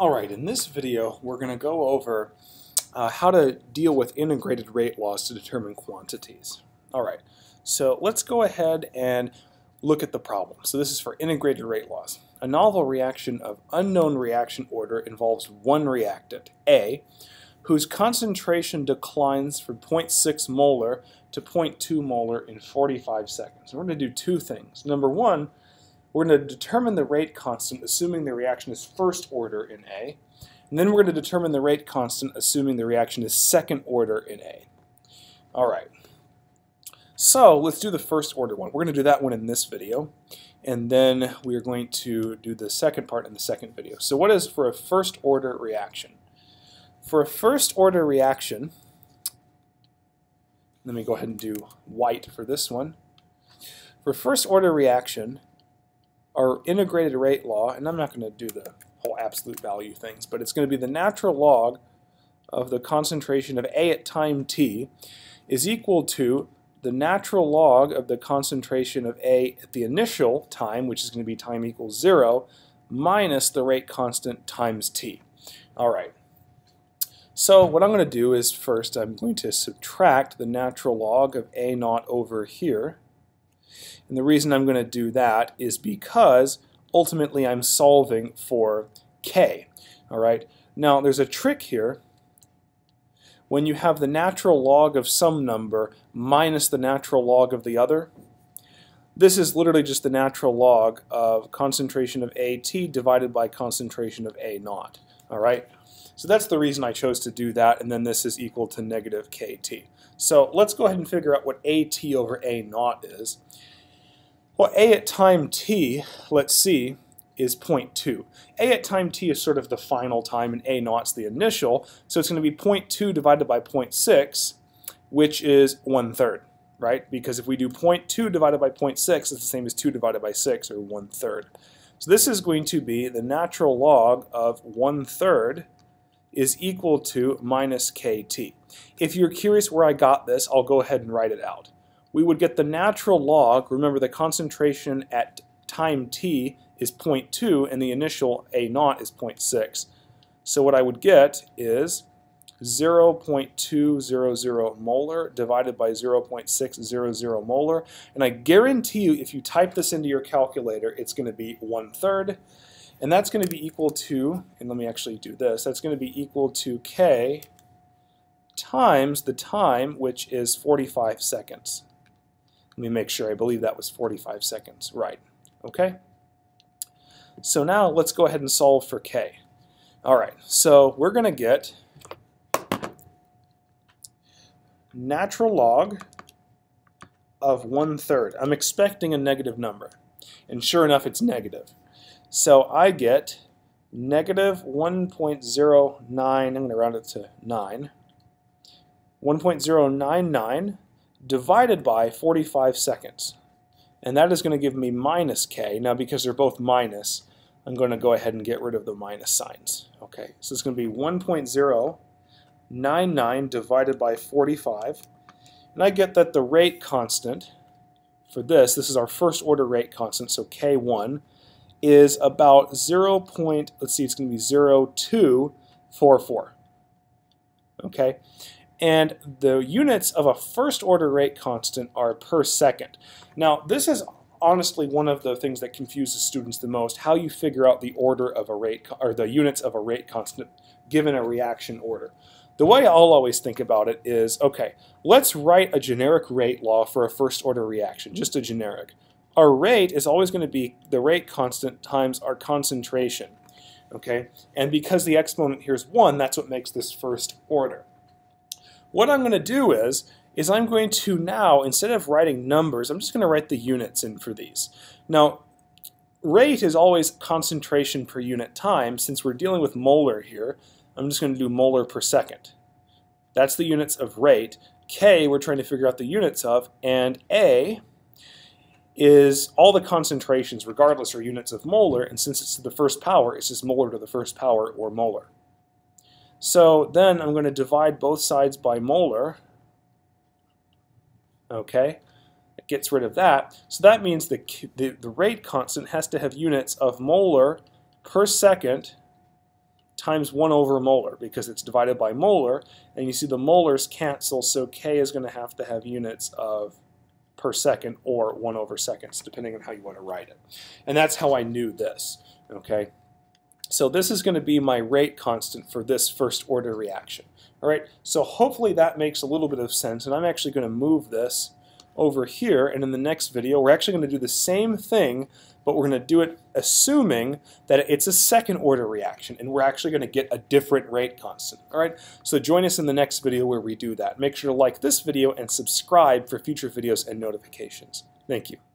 Alright, in this video we're going to go over uh, how to deal with integrated rate laws to determine quantities. Alright, so let's go ahead and look at the problem. So this is for integrated rate laws. A novel reaction of unknown reaction order involves one reactant, A, whose concentration declines from 0.6 molar to 0.2 molar in 45 seconds. we're going to do two things. Number one, we're going to determine the rate constant assuming the reaction is first order in A. And then we're going to determine the rate constant assuming the reaction is second order in A. Alright. So let's do the first order one. We're going to do that one in this video. And then we are going to do the second part in the second video. So what is for a first order reaction? For a first order reaction, let me go ahead and do white for this one. For first order reaction, our integrated rate law, and I'm not going to do the whole absolute value things, but it's going to be the natural log of the concentration of A at time t is equal to the natural log of the concentration of A at the initial time, which is going to be time equals 0, minus the rate constant times t. All right. So what I'm going to do is first I'm going to subtract the natural log of A naught over here and the reason I'm going to do that is because ultimately I'm solving for k. All right. Now there's a trick here. When you have the natural log of some number minus the natural log of the other, this is literally just the natural log of concentration of AT divided by concentration of A naught. All right. So that's the reason I chose to do that, and then this is equal to negative KT. So let's go ahead and figure out what AT over A naught is. Well, a at time t, let's see, is 0.2. a at time t is sort of the final time, and a naught's the initial, so it's going to be 0.2 divided by 0.6, which is one-third, right? Because if we do 0.2 divided by 0.6, it's the same as 2 divided by 6, or one-third. So this is going to be the natural log of one-third is equal to minus kt. If you're curious where I got this, I'll go ahead and write it out we would get the natural log, remember the concentration at time t is 0.2 and the initial A naught is 0.6. So what I would get is 0.200 molar divided by 0.600 molar. And I guarantee you if you type this into your calculator, it's going to be one third. And that's going to be equal to, and let me actually do this, that's going to be equal to K times the time, which is 45 seconds. Let me make sure. I believe that was 45 seconds. Right. Okay? So now let's go ahead and solve for k. All right, so we're going to get natural log of one-third. I'm expecting a negative number, and sure enough, it's negative. So I get negative 1.09, I'm going to round it to 9, 1.099 divided by 45 seconds. And that is going to give me minus k. Now because they're both minus, I'm going to go ahead and get rid of the minus signs. Okay, so it's going to be 1.099 divided by 45. And I get that the rate constant for this, this is our first order rate constant, so K1, is about 0. Point, let's see, it's going to be 0.244. Okay, and the units of a first order rate constant are per second. Now this is honestly one of the things that confuses students the most, how you figure out the order of a rate, or the units of a rate constant given a reaction order. The way I'll always think about it is, okay, let's write a generic rate law for a first order reaction, just a generic. Our rate is always going to be the rate constant times our concentration, okay? And because the exponent here is 1, that's what makes this first order. What I'm going to do is, is I'm going to now, instead of writing numbers, I'm just going to write the units in for these. Now, rate is always concentration per unit time. Since we're dealing with molar here, I'm just going to do molar per second. That's the units of rate. K, we're trying to figure out the units of, and A is all the concentrations, regardless, are units of molar, and since it's to the first power, it's just molar to the first power, or molar. So then I'm going to divide both sides by molar. Okay, it gets rid of that. So that means the, the, the rate constant has to have units of molar per second times 1 over molar because it's divided by molar, and you see the molars cancel, so K is going to have to have units of per second or 1 over seconds, depending on how you want to write it. And that's how I knew this, okay? So this is going to be my rate constant for this first order reaction. All right, so hopefully that makes a little bit of sense, and I'm actually going to move this over here, and in the next video, we're actually going to do the same thing, but we're going to do it assuming that it's a second order reaction, and we're actually going to get a different rate constant. All right, so join us in the next video where we do that. Make sure to like this video and subscribe for future videos and notifications. Thank you.